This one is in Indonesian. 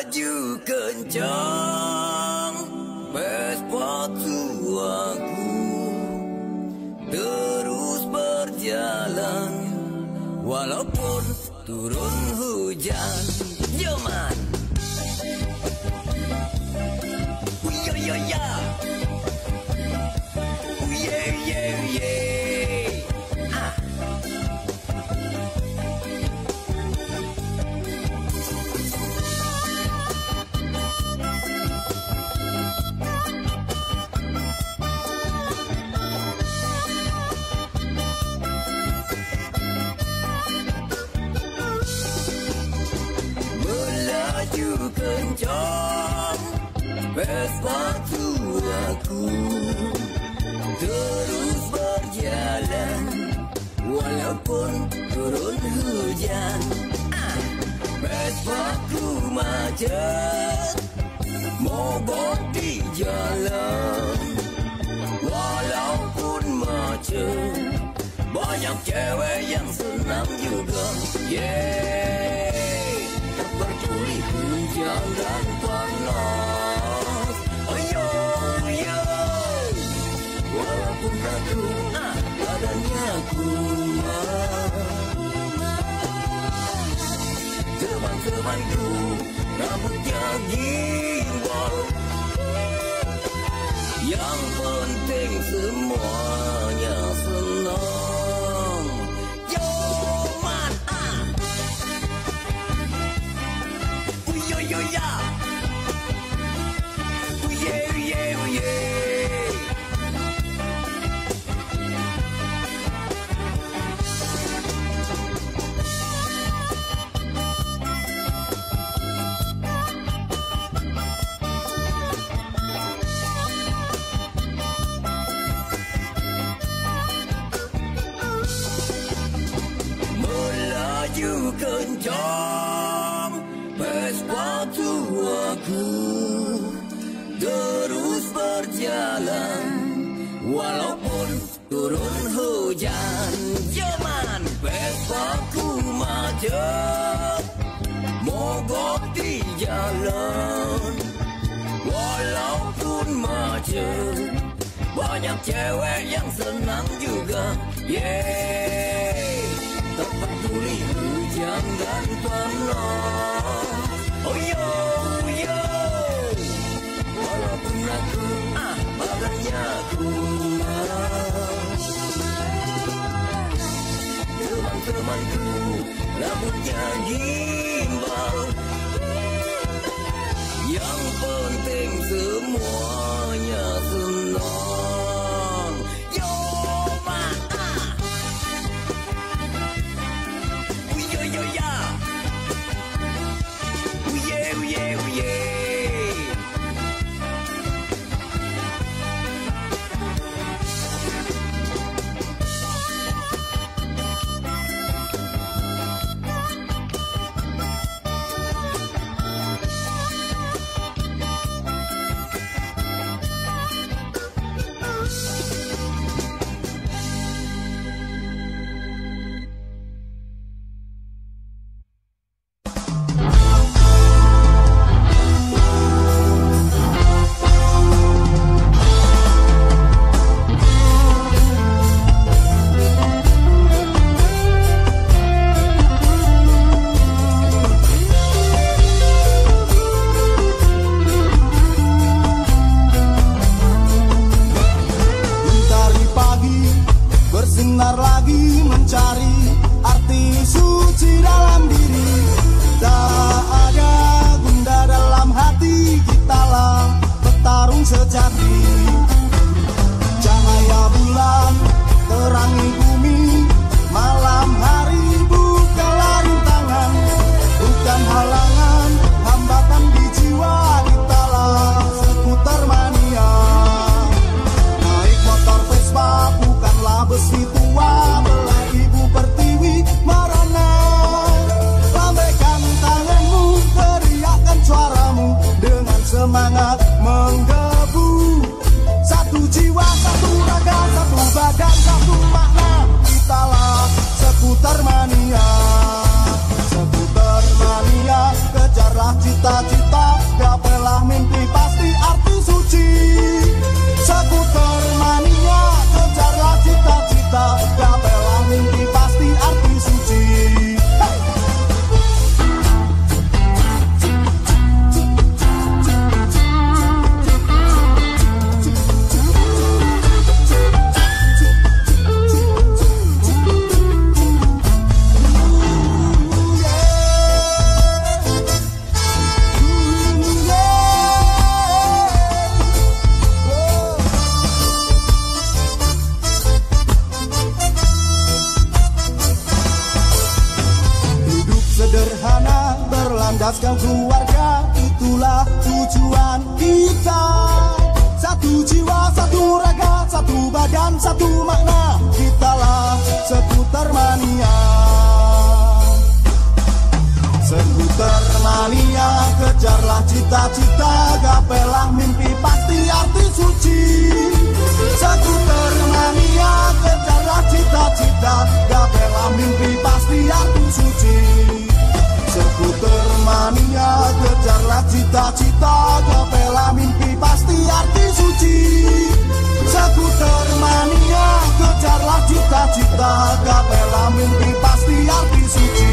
Melaju kencang Sepatu aku Terus berjalan Walaupun turun hujan. Jaman Sepatu aku Terus berjalan Walaupun turun hujan ah. Vespaku macet Mogok di jalan Walaupun macet Banyak cewek yang senang juga Tak peduli hujan dan Rambutnya Yang penting semuanya Melaju kencang Sepatu aku Terus berjalan Walaupun turun hujan. Jaman Vespaku macet Mogok di jalan. Walaupun macet Banyak cewek yang senang juga. Hujan dan panas Oh yo yo Walaupun aku ah badannya kuat Teman-temanku rambutnya gimbal Yang penting semuanya semua semangat menggebu Satu jiwa, satu raga, satu badan, satu makna. Kitalah seputar mania. Seputar mania, kejarlah cita-cita. Badan, satu makna Kitalah seputar mania. Seputar mania, kejarlah cita-cita Gapailah mimpi pasti arti suci. Seputar mania, kejarlah cita-cita Gapailah mimpi pasti arti suci. Seputar mania, kejarlah cita-cita mania, kejarlah cita-cita Gapailah mimpi pasti arti suci